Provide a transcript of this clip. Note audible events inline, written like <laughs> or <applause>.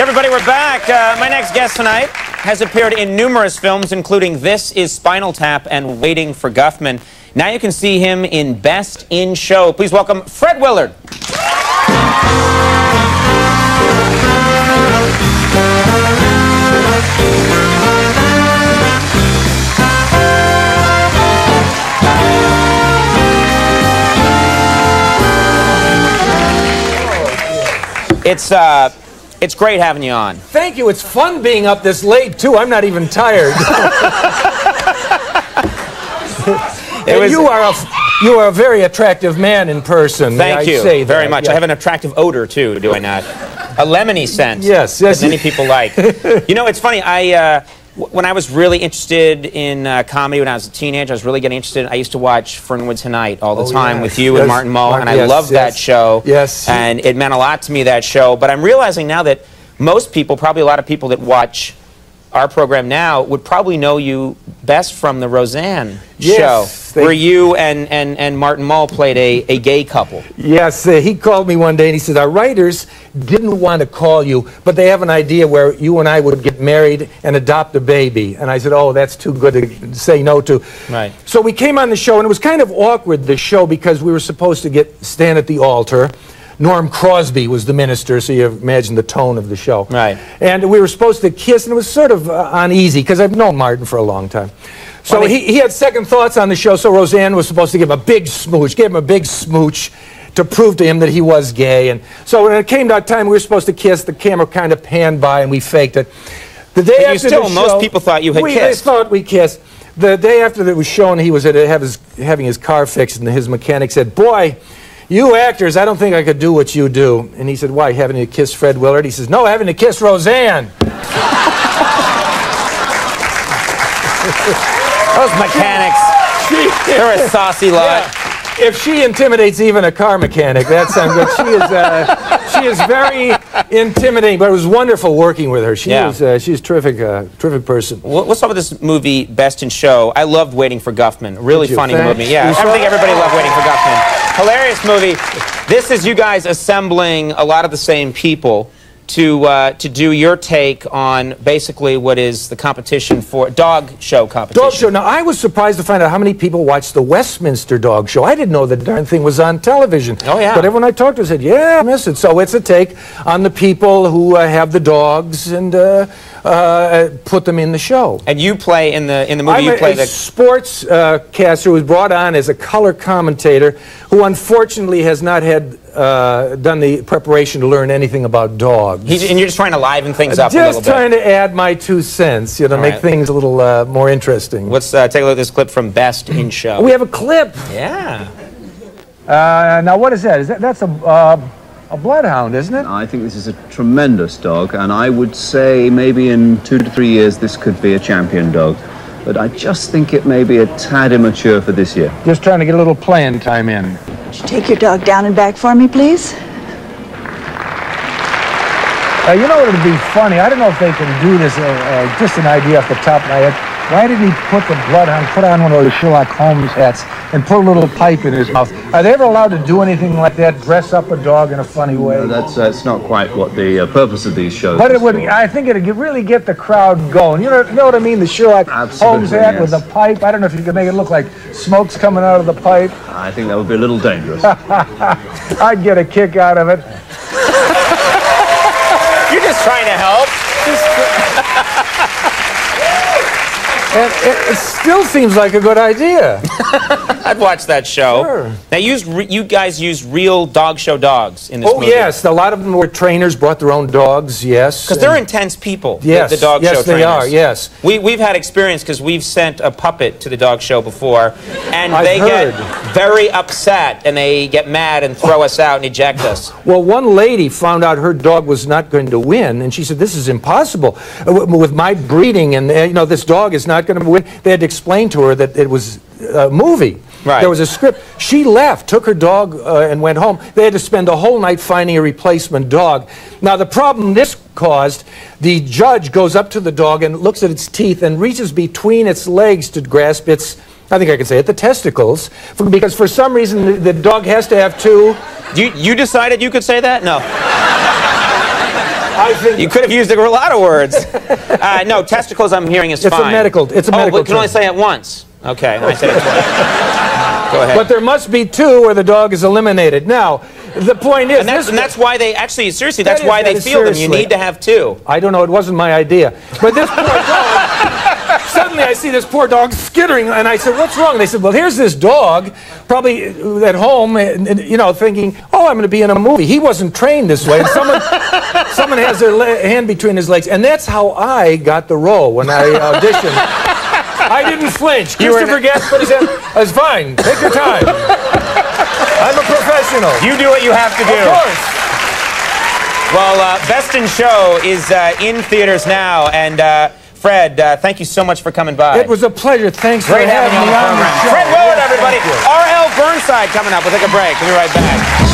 Everybody, we're back. Uh, my next guest tonight has appeared in numerous films, including This is Spinal Tap and Waiting for Guffman. Now you can see him in Best in Show. Please welcome Fred Willard. It's uh, it's great having you on. Thank you. It's fun being up this late too. I'm not even tired. <laughs> and was- you are a you are a very attractive man in person. Thank you say very that, much. yeah. I have an attractive odor too, do I not? A lemony scent. Yes, yes. That many people like. <laughs> you know, it's funny. I uh, when I was really interested in uh, comedy when I was a teenager, I was really getting interested. I used to watch Fernwood Tonight all the Oh, time yes, with you yes. and Martin Mull, Martin- and I yes, loved that show. Yes. And it meant a lot to me that show. But I'm realizing now that most people, probably a lot of people that watch our program now, would probably know you best from the Roseanne Yes, show, where you and, and, and Martin Mull played a, a gay couple. Yes, uh, he called me one day and he said, Our writers didn't want to call you, but they have an idea where you and I would get married and adopt a baby. And I said, Oh, that's too good to say no to. Right. So we came on the show, and it was kind of awkward, the show, because we were supposed to get stand at the altar. Norm Crosby was the minister, so you imagine the tone of the show. Right. And we were supposed to kiss, and it was sort of uh, uneasy because I've known Martin for a long time. So Well, he, he had second thoughts on the show, so Roseanne was supposed to give him a big smooch, gave him a big smooch to prove to him that he was gay. And so when it came that time we were supposed to kiss, the camera kind of panned by and we faked it. The day But after still- the most people thought you had we, kissed. They thought we kissed. The day after it was shown, he was at have his, having his car fixed, and his mechanic said, "Boy, you actors, I don't think I could do what you do." And he said, "Why? Having to kiss Fred Willard?" He says, "No, having to kiss Roseanne." <laughs> Those mechanics, they're a saucy lot. If she intimidates even a car mechanic, that's good. She is uh, she is very intimidating, but it was wonderful working with her. She Yeah. was uh, she's a terrific uh, terrific person. What- What's up with this movie, Best in Show? I loved Waiting for Guffman. Really funny Thanks. movie. Yeah, I think everybody loved Waiting for Guffman. Hilarious movie. This is you guys assembling a lot of the same people to uh, to do your take on basically what is the competition for dog show competition. Dog show. Now I was surprised to find out how many people watched the Westminster Dog Show. I didn't know the darn thing was on television. Oh, yeah. But everyone I talked to said, "Yeah, I miss it." So it's a take on the people who uh, have the dogs and uh, uh, put them in the show. And you play in the in the movie. I'm you a, play a the sports uh, caster who was brought on as a color commentator who unfortunately has not had uh, done the preparation to learn anything about dogs. he's, and you're just trying to liven things up a little Just trying to add my two cents, you know, All make right. things a little uh, more interesting. Let's uh, take a look at this clip from Best in Show. We have a clip. yeah. Uh, now, what is that? Is that that's a uh, a bloodhound, isn't it? I think this is a tremendous dog, and I would say maybe in two to three years this could be a champion dog. But I just think it may be a tad immature for this year. Just trying to get a little playing time in. Would you take your dog down and back for me, please? Uh, you know it would be funny? I don't know if they can do this. Uh, uh, just an idea off the top of my head. Why did he put the blood on, put on one of those Sherlock Holmes hats, and put a little pipe in his mouth? Are they ever allowed to do anything like that? Dress up a dog in a funny way? That's, that's not quite what the uh, purpose of these shows But it would. for. I think it'd really get the crowd going. You know, you know what I mean? The Sherlock Absolutely, Holmes hat with the pipe. I don't know if you could make it look like smoke's coming out of the pipe. I think that would be a little dangerous. <laughs> I'd get a kick out of it. <laughs> You're just trying to help. And it, it still seems like a good idea. <laughs> I'd watch that show. Sure. Now, you, used re- you guys used real dog show dogs in this Oh movie. yes, a lot of them were trainers, brought their own dogs. Yes, Because they're intense people, the- Yes, the, dog yes, show they are, yes. We, we've had experience because we've sent a puppet to the dog show before, and I've they heard. get very upset, and they get mad and throw us out and eject us. Well, one lady found out her dog was not going to win, and she said, "This is impossible. Uh, With my breeding, and uh, you know, this dog is not going to win." They had to explain to her that it was a movie. Right. There was a script. She left, took her dog, uh, and went home. They had to spend a whole night finding a replacement dog. Now, the problem this caused, the judge goes up to the dog and looks at its teeth and reaches between its legs to grasp its. I think I can say it, the testicles, for, because for some reason the, the dog has to have two. You, you decided you could say that? No. I think You could have used a lot of words. <laughs> Uh, no, testicles. I'm hearing is It's a fine. medical- it's a oh, medical but can only say it once. Okay, I said it twice. <laughs> Go ahead. But there must be two where the dog is eliminated. Now, the point is, and that's, this- and that's why they actually seriously. That's That is- why that they feel them. You need to have two. I don't know. It wasn't my idea. But this poor dog. <laughs> Suddenly, I see this poor dog skittering, and I said, "What's wrong?" And they said, "Well, here's this dog, probably uh, at home, uh, and, and, you know, thinking, oh, I'm going to be in a movie." He wasn't trained this way, and someone, <laughs> someone has their hand between his legs, and that's how I got the role when I <laughs> auditioned. I didn't flinch. Christopher Guest put his hand. It's fine. Take your time. I'm a professional. You do what you have to do. Of course. Well, uh, Best in Show is uh, in theaters now, and uh, Fred, uh, thank you so much for coming by. It was a pleasure. Thanks Great for having having you on me on the program. Fred Willard, Yes, everybody. R.L. Burnside coming up. We'll take a break. We'll be right back.